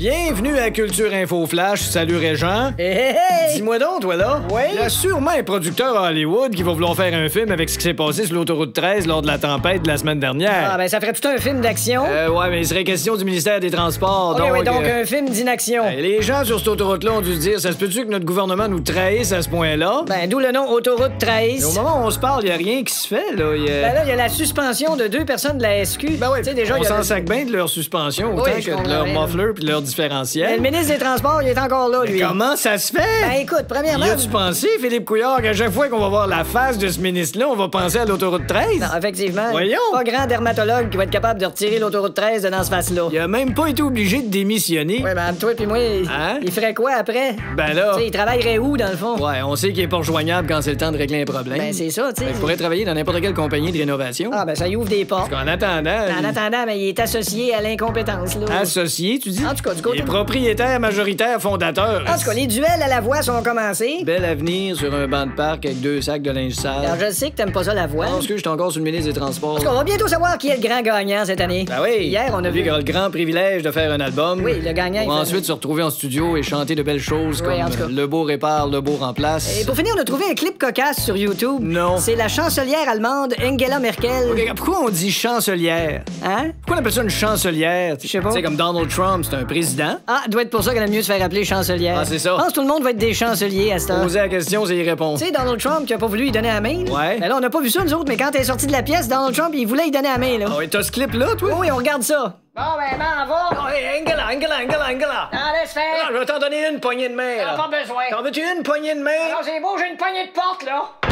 Bienvenue à Culture Info Flash. Salut Régent. Hé hé hé! Dis-moi donc, toi là. Oui? Il y a sûrement un producteur à Hollywood qui va vouloir faire un film avec ce qui s'est passé sur l'autoroute 13 lors de la tempête de la semaine dernière. Ah, ben ça ferait tout un film d'action. Euh, ouais, mais il serait question du ministère des Transports. Ok, donc, ouais, donc euh, un film d'inaction. ben, les gens sur cette autoroute-là ont dû se dire ça se peut-tu que notre gouvernement nous trahisse à ce point-là? Ben, d'où le nom Autoroute Mais 13. au moment où on se parle, il a rien qui se fait, là. Y a- Ben là, il y a la suspension de deux personnes de la SQ. Ben oui, tu sais, déjà, on y s'en le- sac bien de leur suspension, autant Oui, que de leur muffler puis de leur Ben, différentiel. le ministre des Transports, il est encore là, lui. Comment ça se fait? Ben, écoute, premièrement. Y a-tu pensé, Philippe Couillard, qu'à chaque fois qu'on va voir la face de ce ministre-là, on va penser à l'autoroute 13? Non, effectivement. Voyons. Pas grand dermatologue qui va être capable de retirer l'autoroute 13 de dans ce face-là. Il a même pas été obligé de démissionner. Ouais, ben, toi puis moi, il- Hein? il ferait quoi après? Ben là. Tu sais, il travaillerait où, dans le fond? Ouais, on sait qu'il est pas rejoignable quand c'est le temps de régler un problème. Ben, c'est ça, tu sais. Fait qu'il pourrait travailler dans n'importe quelle compagnie de rénovation. Ah, ben, ça y ouvre des portes. En attendant. En il- attendant, ben, il est associé à l'incompétence, là. Associé, tu dis? En tout cas, du côté- Il est propriétaire majoritaire fondateur. En tout cas, les duels à la voix sont commencés. Bel avenir sur un banc de parc avec deux sacs de linge sale. Alors, je sais que t'aimes pas ça, la voix. Je pense que j'étais encore sur le ministre des Transports. En tout cas, on va bientôt savoir qui est le grand gagnant cette année. Ben oui. Hier, on a Lui vu. qui aura le grand privilège de faire un album. Oui, le gagnant, Pour fait- ensuite se retrouver en studio et chanter de belles choses Oui, comme Le beau répare, le beau remplace. Et pour finir, on a trouvé un clip cocasse sur YouTube. Non. C'est la chancelière allemande Angela Merkel. Ok, Pourquoi on dit chancelière? Hein? Pourquoi on appelle ça une chancelière? Je sais pas. Tu sais, comme Donald Trump, c'est un président. Ah, doit être pour ça qu'elle aime mieux se faire appeler chancelière. Ah, c'est ça. Je pense que tout le monde va être des chanceliers à cette heure. Poser la question, c'est y répondre. Tu sais, Donald Trump qui a pas voulu lui donner la main. là? Ouais. Ben là, on n'a pas vu ça, nous autres, mais quand t'es sorti de la pièce, Donald Trump, il voulait lui donner la main, là. Ah ouais, t'as ce clip-là, toi? Oui, on regarde ça. Bon, ben, m'en va. Oh, hey, Angela, Angela, Angela, Angela! Non, laisse Ah, faire. je vais t'en donner une poignée de main, là. Pas besoin. T'en veux-tu une poignée de main? c'est beau, j'ai une poignée de porte, là.